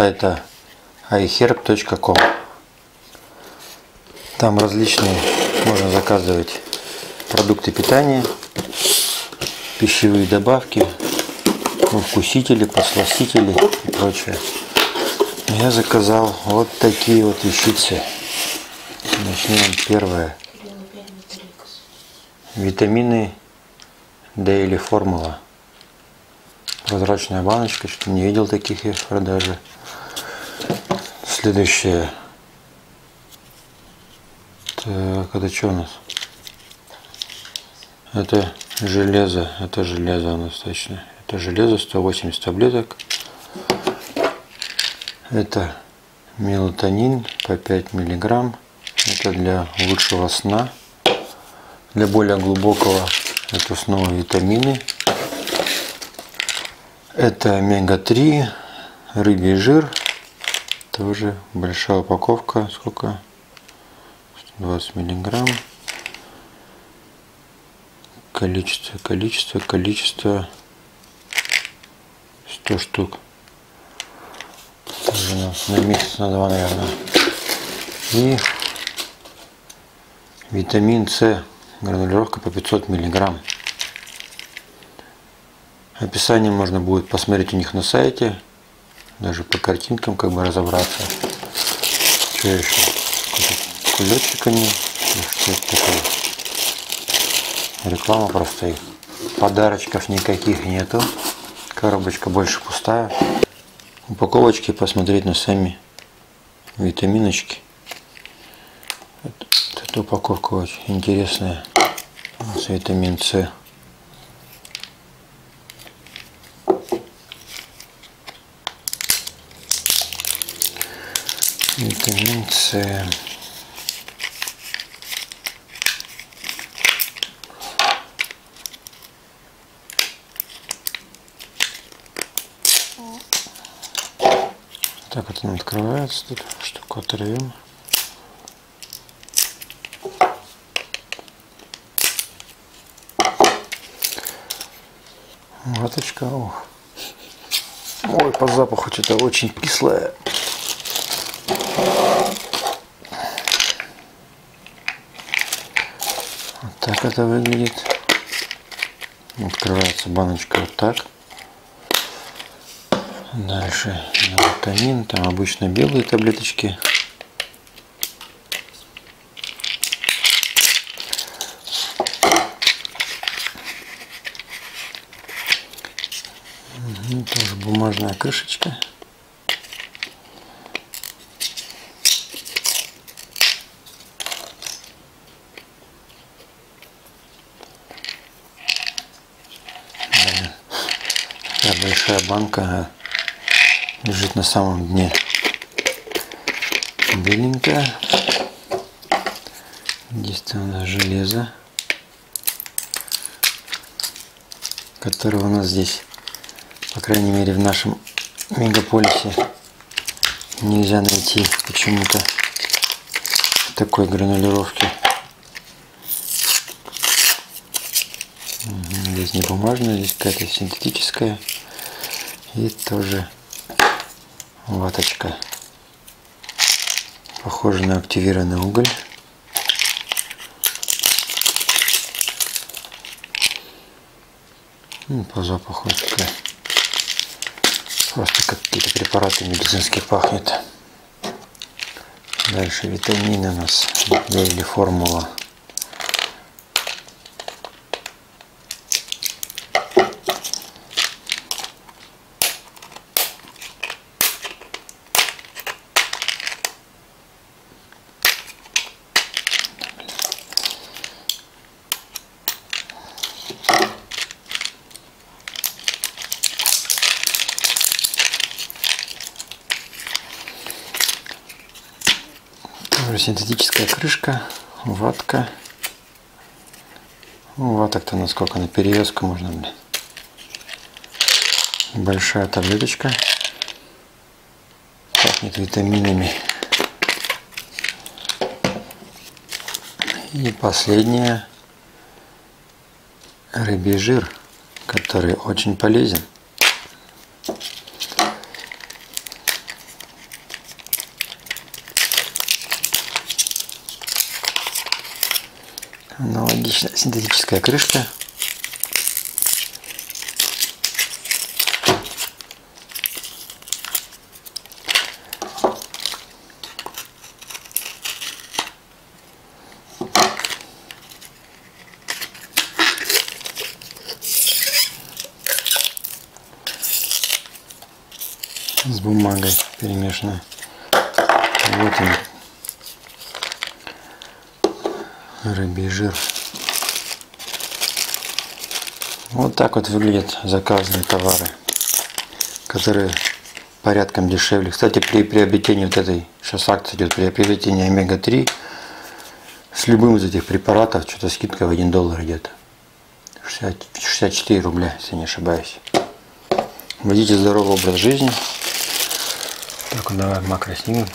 сайта iherb.com. Там различные можно заказывать продукты питания, пищевые добавки, ну, вкусители, посластители и прочее. Я заказал вот такие вот вещицы. Начнем первое. Витамины Daily Формула. Прозрачная баночка, что не видел таких я в продаже. Следующее. Так, это что у нас? Это железо. Это железо у нас точно. Это железо 180 таблеток. Это мелатонин по 5 миллиграмм. Это для лучшего сна. Для более глубокого это снова витамины. Это омега-3, рыбий жир. Тоже большая упаковка. Сколько? 120 миллиграмм. Количество, количество, количество 100 штук. На месяц, на два, наверное. И витамин С Гранулировка по 500 миллиграмм. Описание можно будет посмотреть у них на сайте. Даже по картинкам как бы разобраться. Что еще? Кулечиками. Что это такое? Реклама просто их. Подарочков никаких нету. Коробочка больше пустая. Упаковочки посмотреть на сами витаминочки. Эта упаковка очень интересная. С витамин С. С. Так, это он открывается тут штуку оторвем. Ваточка, ох. Ой, по запаху что-то очень кислое. Вот так это выглядит. Открывается баночка вот так. Дальше мелатонин, там обычно белые таблеточки. Угу, тоже бумажная крышечка. Большая банка лежит на самом дне. Беленькая. Здесь там железо, которого у нас здесь, по крайней мере в нашем мегаполисе, нельзя найти почему-то такой гранулировки. Здесь не бумажная, здесь какая-то синтетическая. И тоже ваточка. Похоже на активированный уголь. Ну, по запаху. Просто как какие-то препараты медицинские пахнет. Дальше витамины у нас. Или формула синтетическая крышка, ватка. Ну, ваток-то насколько на перевеску можно, блин. Большая таблеточка. Пахнет витаминами. И последняя рыбий жир, который очень полезен. Аналогично синтетическая крышка. с бумагой перемешанная. Вот он, рыбий жир. Вот так вот выглядят заказанные товары, которые порядком дешевле. Кстати, при приобретении вот этой, сейчас акция идет, при приобретении омега-3, с любым из этих препаратов, что-то скидка в 1 доллар идет. 64 рубля, если не ошибаюсь. Ведите здоровый образ жизни. Так, давай макро снимем.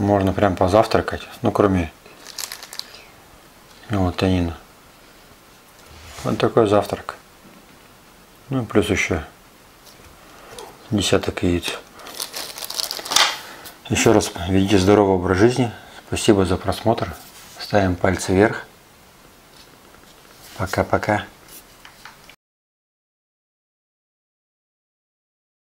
Можно прям позавтракать, ну кроме мелатонина. Вот такой завтрак. Ну плюс еще десяток яиц. Еще раз ведите здоровый образ жизни. Спасибо за просмотр. Ставим пальцы вверх. Пока-пока.